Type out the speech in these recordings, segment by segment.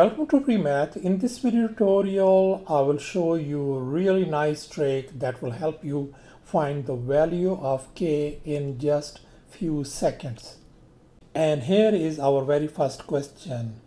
Welcome to PreMath. In this video tutorial, I will show you a really nice trick that will help you find the value of k in just few seconds. And here is our very first question.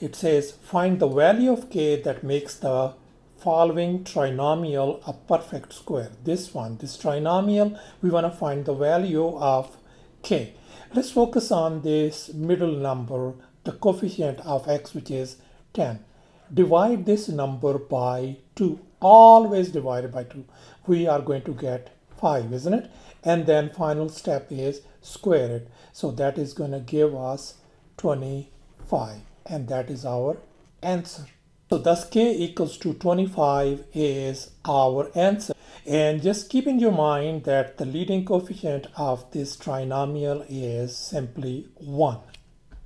It says find the value of k that makes the following trinomial a perfect square. This one, this trinomial, we want to find the value of k. Let's focus on this middle number, the coefficient of x, which is 10. Divide this number by 2. Always divided by 2. We are going to get 5, isn't it? And then final step is square it. So that is going to give us 25. And that is our answer. So thus k equals to 25 is our answer. And just keep in your mind that the leading coefficient of this trinomial is simply 1.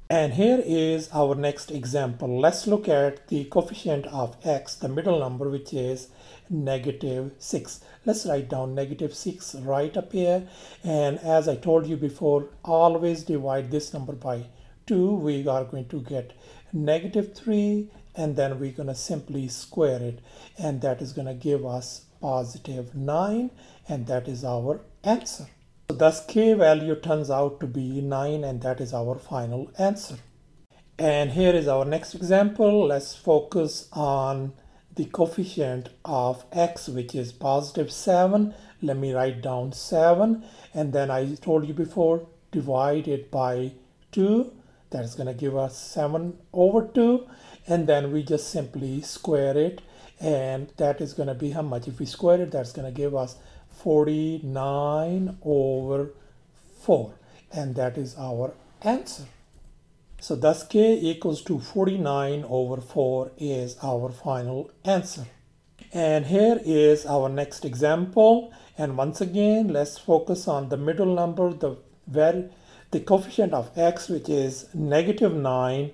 And here is our next example. Let's look at the coefficient of x, the middle number, which is negative 6. Let's write down negative 6 right up here. And as I told you before, always divide this number by 2. We are going to get negative 3 and then we're going to simply square it. And that is going to give us positive 9 and that is our answer. So thus k value turns out to be 9 and that is our final answer. And here is our next example. Let's focus on the coefficient of x which is positive 7. Let me write down 7 and then I told you before divide it by 2. That's going to give us 7 over 2 and then we just simply square it and that is going to be how much if we square it that's going to give us 49 over 4 and that is our answer. So thus k equals to 49 over 4 is our final answer. And here is our next example. And once again, let's focus on the middle number, the very, the coefficient of x, which is negative 9,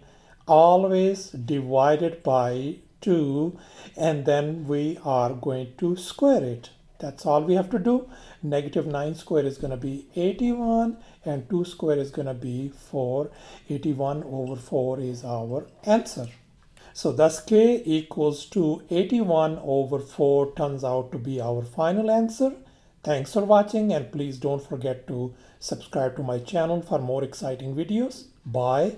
always divided by 2. And then we are going to square it. That's all we have to do. Negative 9 square is going to be 81 and 2 square is going to be 4. 81 over 4 is our answer. So thus k equals to 81 over 4 turns out to be our final answer. Thanks for watching and please don't forget to subscribe to my channel for more exciting videos. Bye.